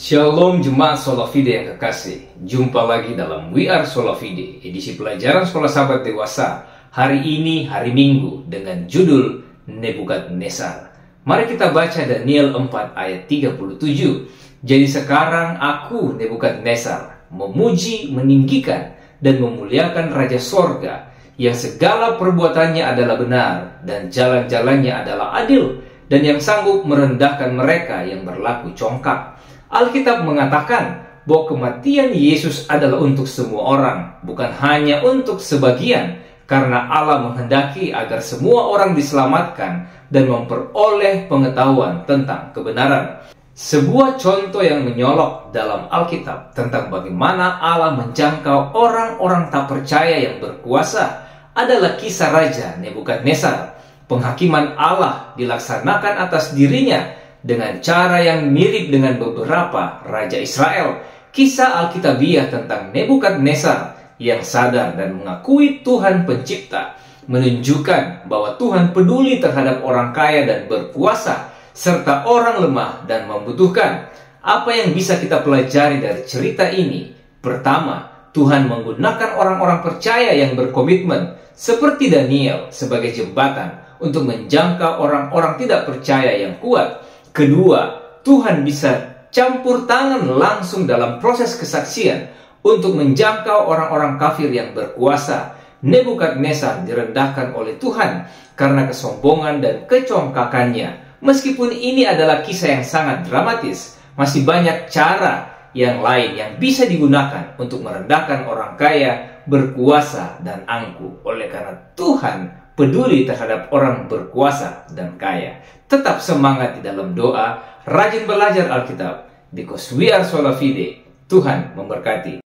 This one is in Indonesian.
Shalom Jemaat Solafide yang kekasih. Jumpa lagi dalam We Are Solafide Edisi pelajaran sekolah sahabat dewasa Hari ini hari Minggu Dengan judul Nebukadnezar. Mari kita baca Daniel 4 ayat 37 Jadi sekarang aku Nebukadnezar Memuji, meninggikan Dan memuliakan Raja Sorga Yang segala perbuatannya adalah benar Dan jalan-jalannya adalah adil Dan yang sanggup merendahkan mereka yang berlaku congkak Alkitab mengatakan bahwa kematian Yesus adalah untuk semua orang, bukan hanya untuk sebagian, karena Allah menghendaki agar semua orang diselamatkan dan memperoleh pengetahuan tentang kebenaran. Sebuah contoh yang menyolok dalam Alkitab tentang bagaimana Allah menjangkau orang-orang tak percaya yang berkuasa adalah kisah Raja Nebukadnezar. Penghakiman Allah dilaksanakan atas dirinya dengan cara yang mirip dengan beberapa raja Israel. Kisah Alkitabiah tentang Nebukadnezar yang sadar dan mengakui Tuhan pencipta menunjukkan bahwa Tuhan peduli terhadap orang kaya dan berkuasa serta orang lemah dan membutuhkan. Apa yang bisa kita pelajari dari cerita ini? Pertama, Tuhan menggunakan orang-orang percaya yang berkomitmen seperti Daniel sebagai jembatan untuk menjangkau orang-orang tidak percaya yang kuat Kedua, Tuhan bisa campur tangan langsung dalam proses kesaksian untuk menjangkau orang-orang kafir yang berkuasa. Nebukadnezar direndahkan oleh Tuhan karena kesombongan dan kecongkakannya. Meskipun ini adalah kisah yang sangat dramatis, masih banyak cara yang lain yang bisa digunakan untuk merendahkan orang kaya, berkuasa, dan angkuh. Oleh karena Tuhan peduli terhadap orang berkuasa dan kaya. Tetap semangat di dalam doa, rajin belajar Alkitab. Because we are sola fide, Tuhan memberkati.